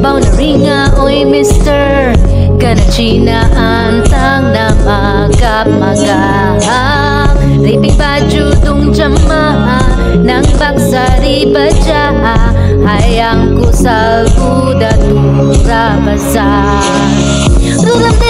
Bang naringa oy mister. Kanachina antang na magamagahang Ripig pa judong jama Nang baksari ba dya. Hayang kusal kuda tura basa. Rulam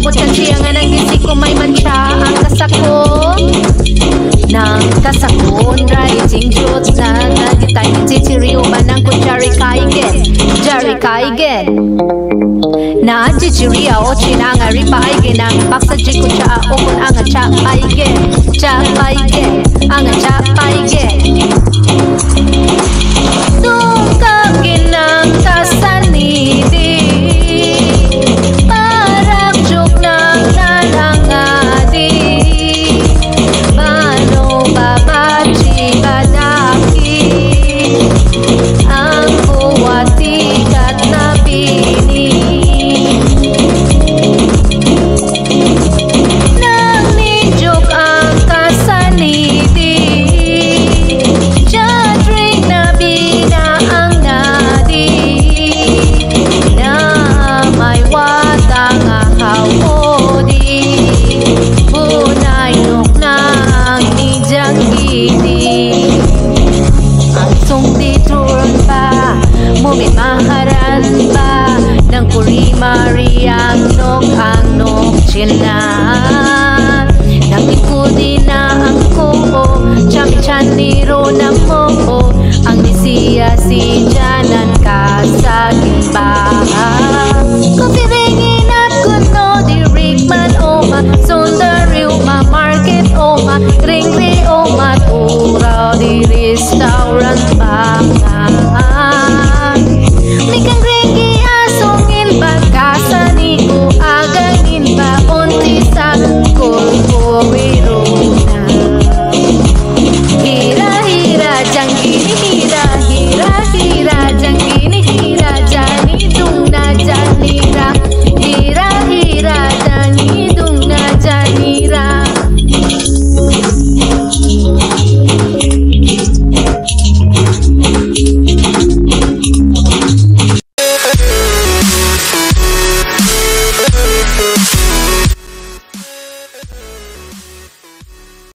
kubadi ang gitsabot kan ko may mancha ang kasakon. Nang kasakon, rising shoot na nagitay ni chichiriyo man ang kuchari kaigen. Jari kaigen. Na chichiriya o chinang Aripa aigen ang baksa jiku cha o kun ang cha aigen. Cha aigen. Ang cha aigen. may maharang pa ng kuri Mariang nok ang nok Nakikudi na ang koo Chami chan ni mo Ang si Janan ka sa di Rickman Congratulations.